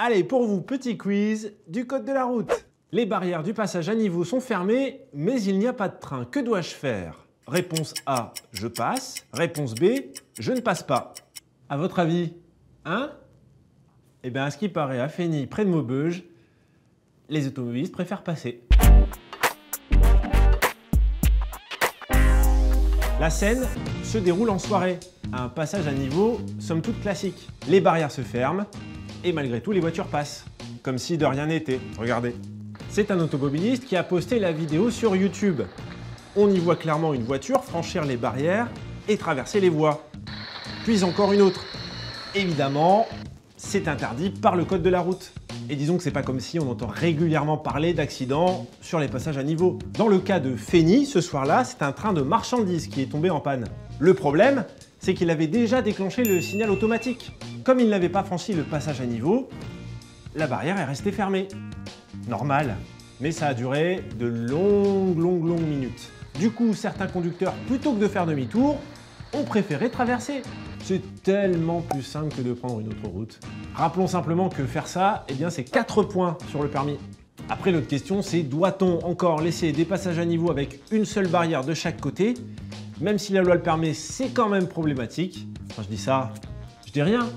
Allez, pour vous, petit quiz du code de la route. Les barrières du passage à niveau sont fermées, mais il n'y a pas de train. Que dois-je faire? Réponse A, je passe. Réponse B, je ne passe pas. À votre avis Hein Eh bien, à ce qui paraît, à Fény, près de Maubeuge, les automobilistes préfèrent passer. La scène se déroule en soirée, un passage à niveau somme toute classique. Les barrières se ferment et malgré tout les voitures passent, comme si de rien n'était. Regardez. C'est un automobiliste qui a posté la vidéo sur YouTube. On y voit clairement une voiture franchir les barrières et traverser les voies. Puis encore une autre. Évidemment, c'est interdit par le code de la route. Et disons que c'est pas comme si on entend régulièrement parler d'accidents sur les passages à niveau. Dans le cas de Fény, ce soir-là, c'est un train de marchandises qui est tombé en panne. Le problème, c'est qu'il avait déjà déclenché le signal automatique. Comme il n'avait pas franchi le passage à niveau, la barrière est restée fermée. Normal. Mais ça a duré de longues, longues, longues minutes. Du coup, certains conducteurs, plutôt que de faire demi-tour, ont préféré traverser. C'est tellement plus simple que de prendre une autre route. Rappelons simplement que faire ça, eh bien c'est 4 points sur le permis. Après l'autre question, c'est doit-on encore laisser des passages à niveau avec une seule barrière de chaque côté Même si la loi le permet, c'est quand même problématique. Quand je dis ça, je dis rien.